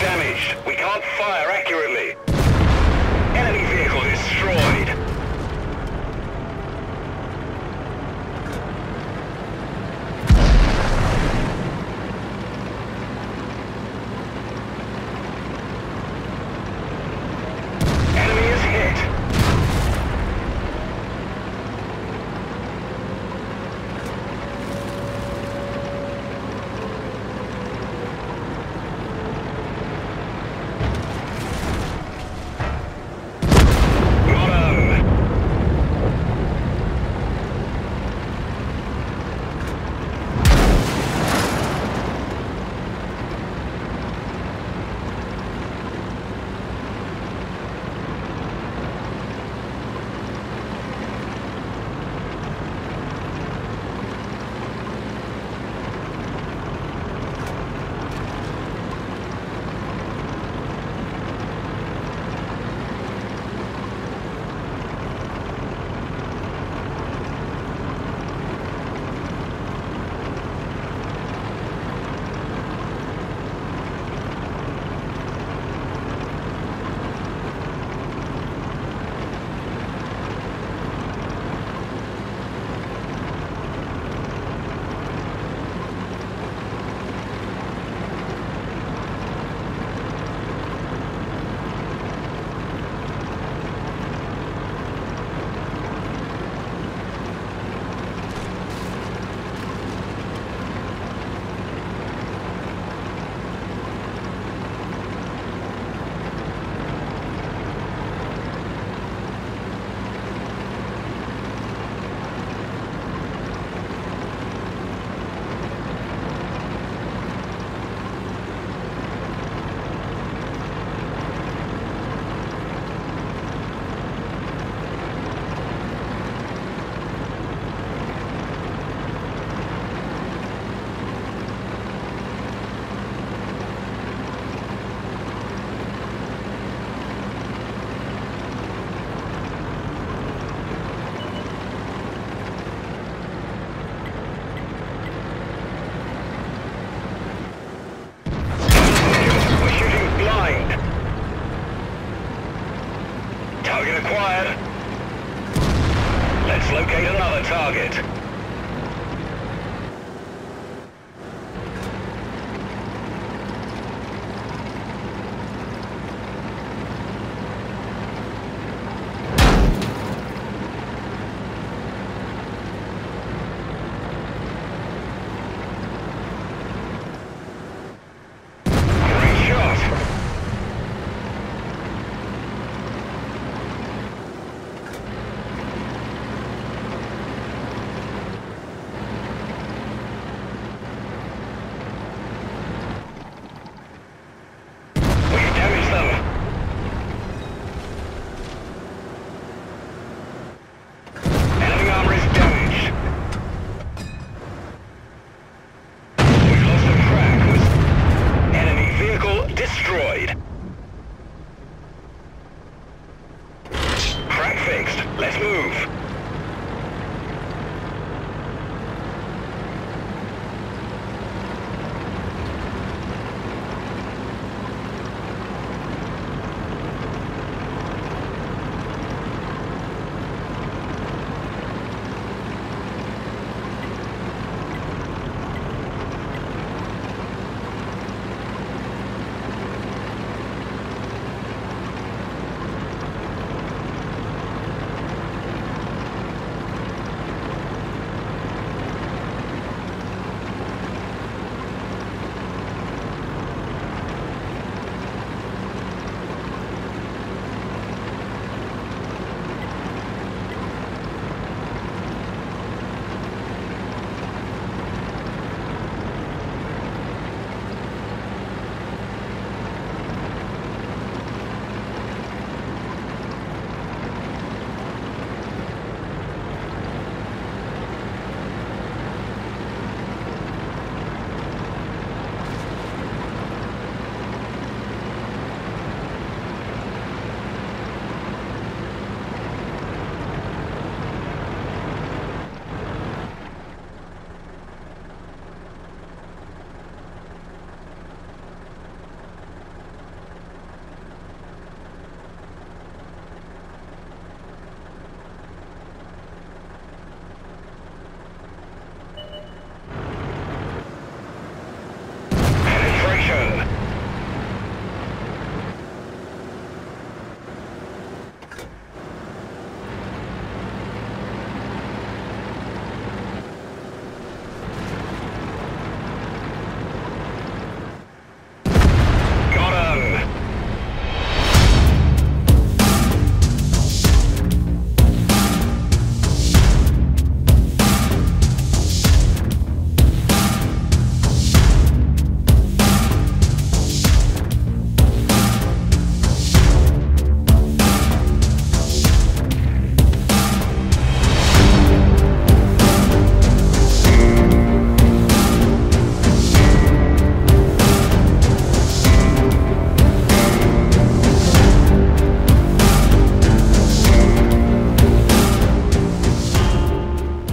damaged. We can't fire accurately. Enemy acquired. Let's locate another target.